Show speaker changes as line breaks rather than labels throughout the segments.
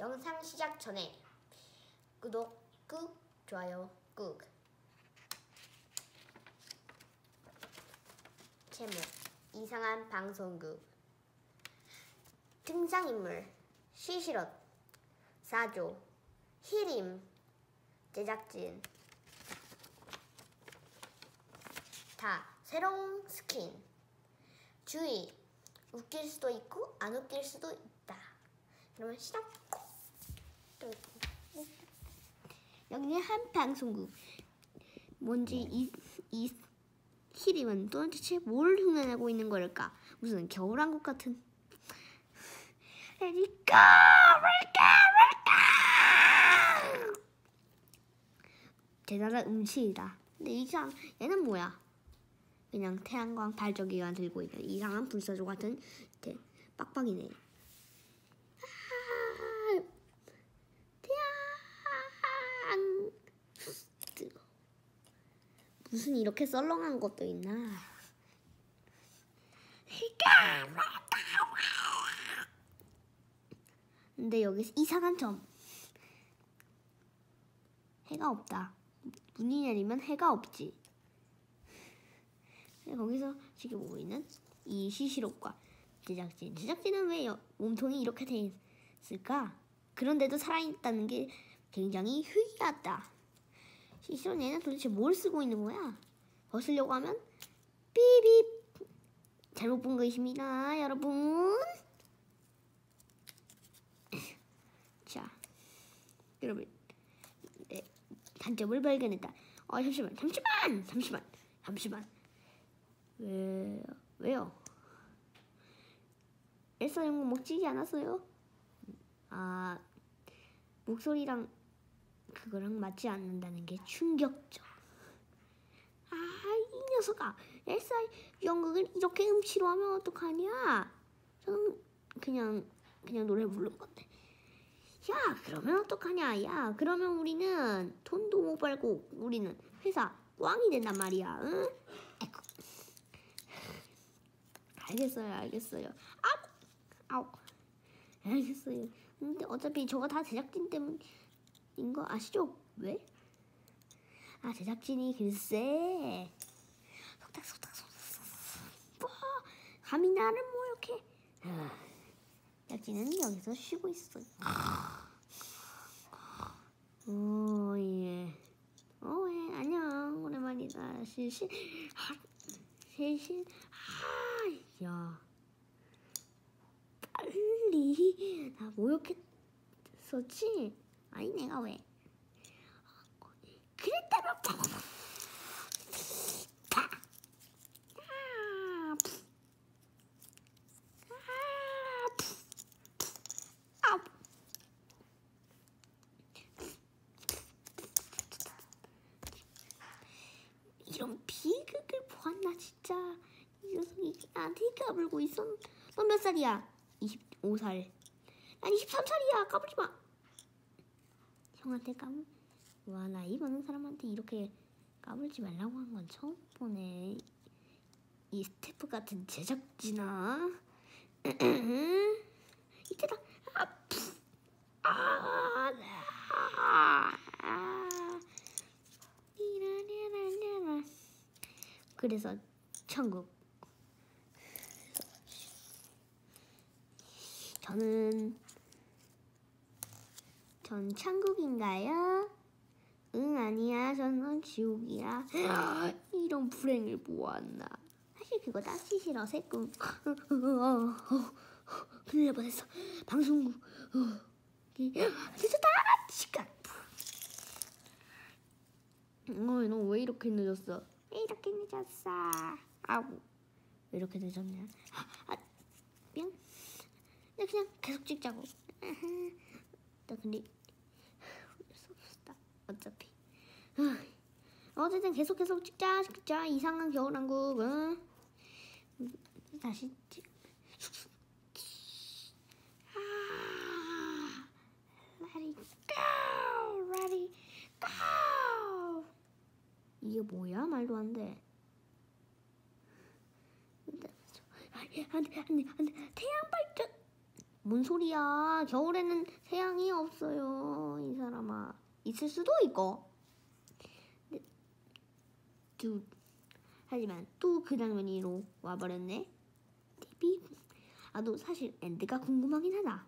영상 시작 전에 구독 꾹 좋아요 꾹. 제목 이상한 방송국. 등장인물 시시롯 사조 히림 제작진. 다 새로운 스킨. 주의. 웃길 수도 있고 안 웃길 수도 있다. 그러면 시작 여기는 한 방송국. 뭔지 이, 이 히림은 도대체 뭘 흉내내고 있는 걸까? 무슨 겨울왕국 같은. 레디고 대단한 음치이다. 근데 이상 얘는 뭐야? 그냥 태양광 발전기가 들고 있는 이상한 불사조 같은 대, 빡빡이네. 아, 태양 뜨거. 무슨 이렇게 썰렁한 것도 있나? 근데 여기 이상한 점. 해가 없다. 눈이 내리면 해가 없지. 거기서 지금 보이는 이 시시록과 제작진. 제작진은 왜 여- 몸통이 이렇게 돼 있을까? 그런데도 살아있다는 게 굉장히 희귀하다. 시시록 얘는 도대체 뭘 쓰고 있는 거야? 벗으려고 하면 삐빅 잘못 본 것입니다, 여러분. 자, 여러분, 네, 단점을 발견했다. 어, 잠시만, 잠시만, 잠시만, 잠시만. 왜 왜요? 엘사 영국 먹지지 않았어요? 아 목소리랑 그거랑 맞지 않는다는 게 충격적. 아 이 녀석아 엘사 연극을 이렇게 음치로 하면 어떡하냐? 저는 그냥 그냥 노래 부른 건데. 야 그러면 어떡하냐? 야 그러면 우리는 돈도 못 벌고 우리는 회사 꽝이 된단 말이야. 응? 아이고. 알겠어요, 알겠어요. 아우, 아우, 알겠어요. 근데 어차피 저거 다 제작진 때문 인 거 아시죠? 왜? 아 제작진이 글쎄 속닥 속닥 속닥 뭐 감히 나를 뭐 이렇게 아, 제작진은 여기서 쉬고 있어. 오 예. 어, 예, 안녕. 오랜만이다. 실실. 아, 실실. 아, 야. 빨리. 나 모욕했었지? 아니, 내가 왜? 그랬다면. 파. 아, 푸. 아, 푸. 아우. 이런 비극을 보았나 진짜 이 녀석이 나한테 까불고 있어 너몇 살이야? 25살 난 23살이야 까불지 마 형한테 까불 와 나이 많은 사람한테 이렇게 까불지 말라고 한 건 처음 보네 이 스태프 같은 제작진아 이때다 아, 푸. 아, 아, 아. 그래서 천국 저는 전 천국인가요? 응 아니야 저는 지옥이야 이런 불행을 보았나 사실 그거 따지 싫어 새꿈 큰일 날 뻔했어 방송국 늦었다 시간 어이 너 왜 이렇게 늦었어? 왜 이렇게 늦었어? 아우 왜 이렇게 늦었냐? 아, 뿅. 나 그냥 계속 찍자고. 나 근데 어쩔 수 없었다. 어차피. 어이, 어쨌든 계속 계속 찍자 찍자 이상한 겨울왕국. 응? 다시 찍. 아, it go, it go. 이게 뭐야? 말도. 안돼, 안돼, 안돼, 안돼. 태양 발전. 뭔 소리야? 겨울에는 태양이 없어요, 이 사람아. 있을 수도 있고. 네. 두 하지만 또 그 장면이로 와버렸네. TV. 아너 사실 엔드가 궁금하긴 하다.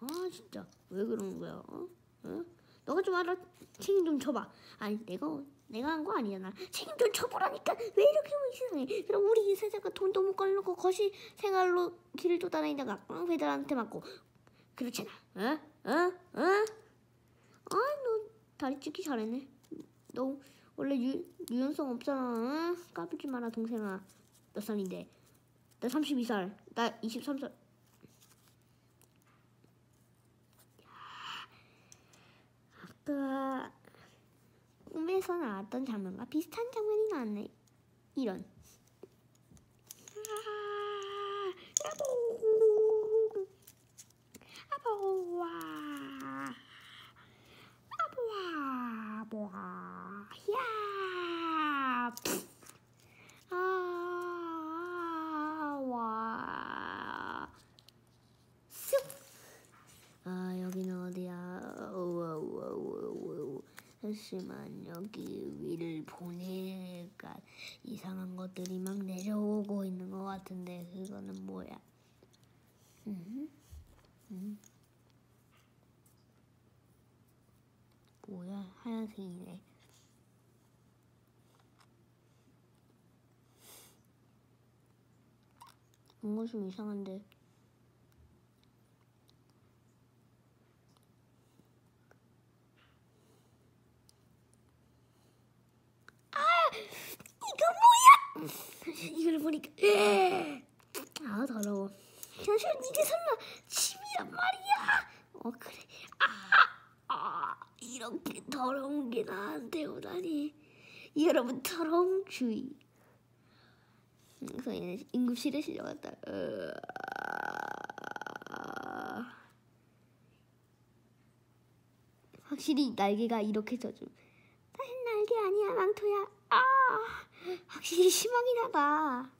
아 진짜 왜 그러는 거야? 어? 어? 너가 좀 알아 책임 좀 져봐. 아니 내가 내가 한 거 아니잖아. 책임 좀 져보라니까 왜 이렇게 이상해? 그럼 우리 이사자가 돈도 못 걸고 거시 생활로 길을 돌아다니다가 깡패들한테 맞고 그렇잖아. 어? 어? 어? 아너 다리 찢기 잘했네. 너 원래 유, 유연성 없잖아. 응? 까불지 마라 동생아. 몇 살인데? 나 32살. 나 23살. 아까 꿈에서 나왔던 장면과 비슷한 장면이 나왔네. 이런. 아, 아보, 아보와, 아보와, 아보와, 야, 아, 와, 쑥. 아 여기는 어디야? 우와 우와 우와 우와. 하지만 여기 위를 보니까 이상한 것들이 막 내려오고 있는 것 같은데 그거는 뭐야? 음? 음? 뭐야? 하얀색이네. 뭔가 좀 이상한데. 이거 뭐야? 이걸 보니까 아 더러워. 사실 이게 설마 침이란 말이야? 어 그래. 아, 아 이렇게 더러운 게 나한테 오다니. 여러분 더러움 주의. 얘는 응급실에 실려갔다. 으... 확실히 날개가 이렇게 져줌. 사실 날개 아니야 망토야. 아 확실히 심하긴 하다.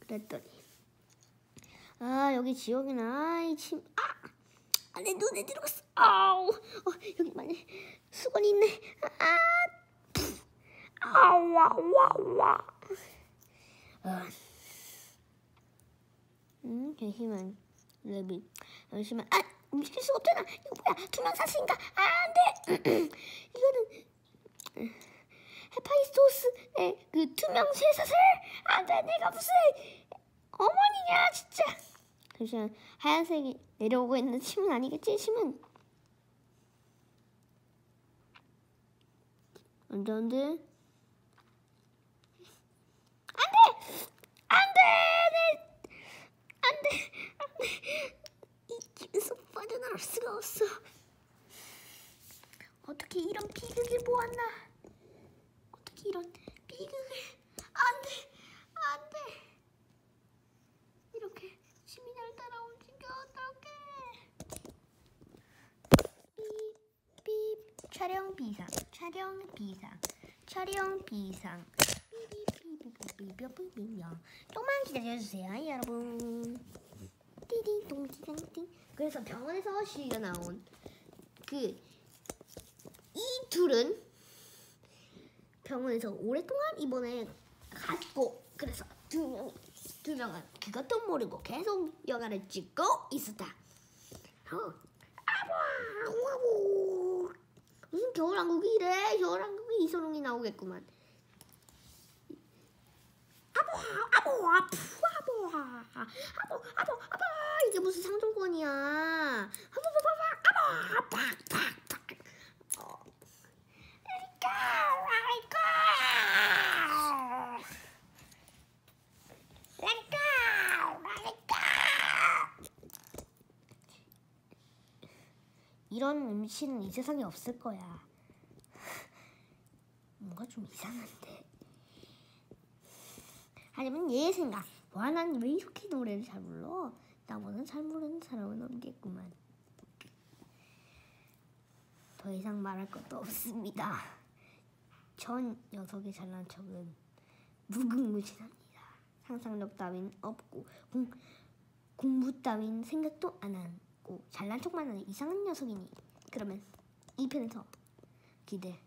그랬더니 아 여기 지옥이나 아이 침. 아! 아, 내 눈에 들어갔어. 아우. 어, 여기 만약 수건이 있네. 아, 아와 와 와. 어. 음, 잠시만. 레비. 잠시만. 아, 움직일 수가 없잖아. 이거 뭐야? 투명 사슬인가? 아, 안 돼. 이거는 헤파이스토스의 그 투명 쇠사슬. 안 돼. 내가 무슨 어머니냐, 진짜. 잠시만. 하얀색이 내려오고 있는 침은 아니겠지? 침은. 안 돼, 안 돼. 안 돼! 안 돼! 네. 안 돼! 안 돼! 이 집에서 빠져나올 수가 없어. 어떻게 이런 비극을 보았나? 어떻게 이런 비극을? 안 돼! 안 돼! 이렇게 침이 날 따라 움직여 어떡해? 삐삐 촬영 비상 촬영 비상 촬영 비상. 삐삐삐삐삐삐삐삐삐 조금만 기다려주세요 여러분. 띠딩 띠딩 그래서 병원에서 실려 나온 그 이 둘은 병원에서 오랫동안 입원해 갔고 그래서 두 명, 두 명은 그것도 모르고 계속 영화를 찍고 있었다. 어. 아보. 무슨 겨울왕국이 이래? 겨울왕국이 이소룡이 나오겠구만. 아보, 아보, 아프, 아보, 아보, 아보, 아보. 이게 무슨 상종권이야? 아보, 아보, 아보, 아보, 팍, 팍, 팍. 어. It go. 이런 음식은 이 세상에 없을 거야. 뭔가 좀 이상한데. 하지만 얘의 생각. 와, 난 왜 이렇게 노래를 잘 불러? 나보다 잘 부르는 사람은 없겠구만. 더 이상 말할 것도 없습니다. 전 녀석의 잘난 척은 무궁무진합니다. 상상력 따윈 없고 공, 공부 따윈 생각도 안 하고 잘난 척만 하는 이상한 녀석이니 그러면 이 편에서 기대해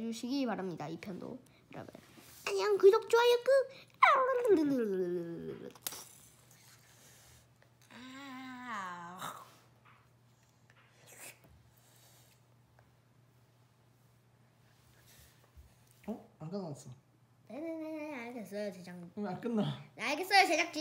주시기 바랍니다. 이 편도 여러분 안녕 구독 좋아요 꾹
어? 안 끝났어.
네네네 알겠어요 제작진
왜안 끝나?
알겠어요 제작진